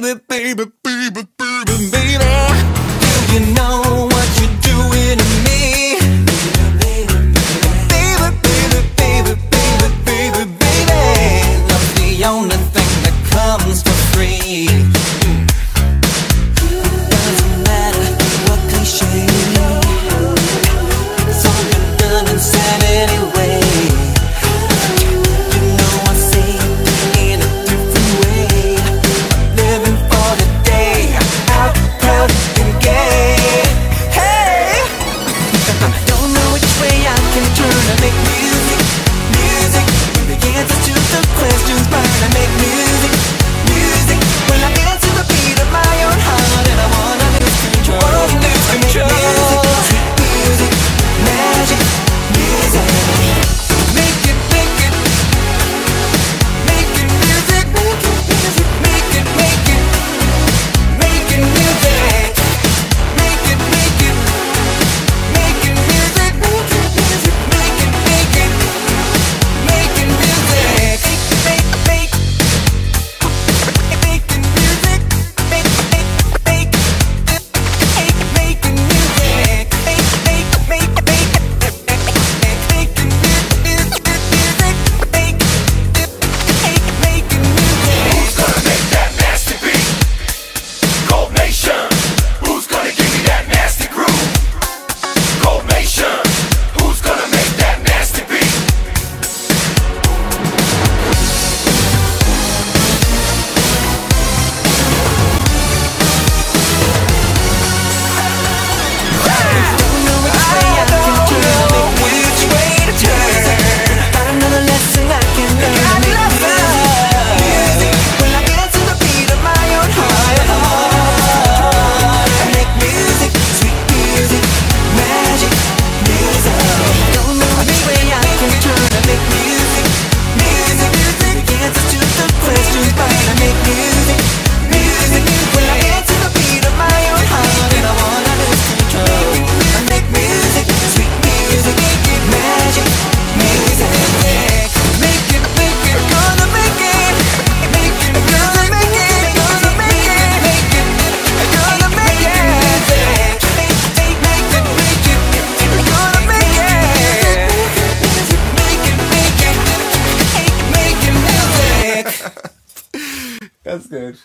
Baby, baby, baby, baby, baby. Do you know make it,